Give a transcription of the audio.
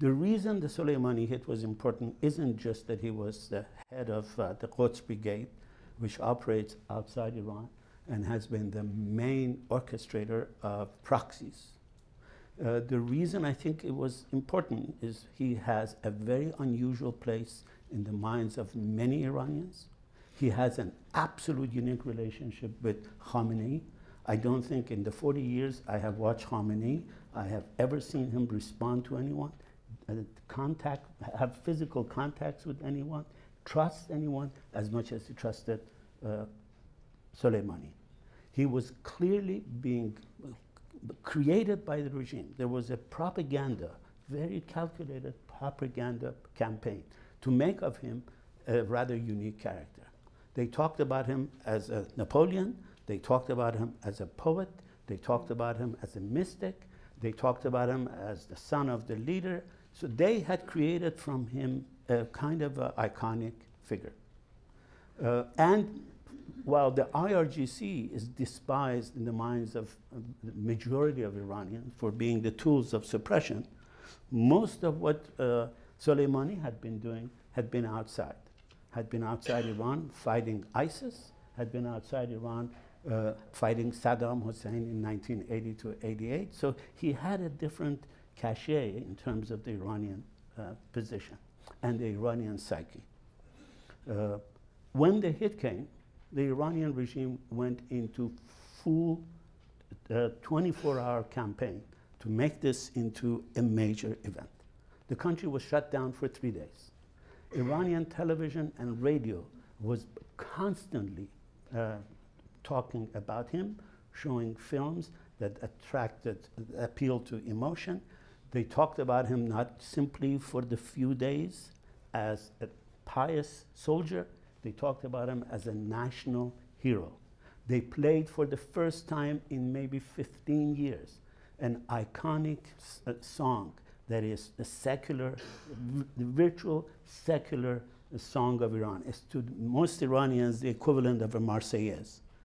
The reason the Soleimani hit was important isn't just that he was the head of uh, the Quds Brigade, which operates outside Iran and has been the main orchestrator of proxies. Uh, the reason I think it was important is he has a very unusual place in the minds of many Iranians. He has an absolute unique relationship with Khamenei. I don't think in the 40 years I have watched Khamenei, I have ever seen him respond to anyone, contact, have physical contacts with anyone, trust anyone as much as he trusted uh, Soleimani. He was clearly being created by the regime. There was a propaganda, very calculated propaganda campaign to make of him a rather unique character. They talked about him as a Napoleon, they talked about him as a poet, they talked about him as a mystic, they talked about him as the son of the leader. So they had created from him a kind of iconic figure. Uh, and while the IRGC is despised in the minds of the majority of Iranians for being the tools of suppression, most of what uh, Soleimani had been doing had been outside, had been outside Iran fighting ISIS, had been outside Iran uh, fighting Saddam Hussein in 1980 to 88. So he had a different cachet in terms of the Iranian uh, position and the Iranian psyche. Uh, when the hit came, the Iranian regime went into full 24-hour uh, campaign to make this into a major event. The country was shut down for three days. Iranian television and radio was constantly uh, talking about him, showing films that attracted, appealed to emotion. They talked about him not simply for the few days as a pious soldier, they talked about him as a national hero. They played for the first time in maybe 15 years an iconic uh, song that is a secular, the virtual secular song of Iran. It's to most Iranians the equivalent of a Marseillaise.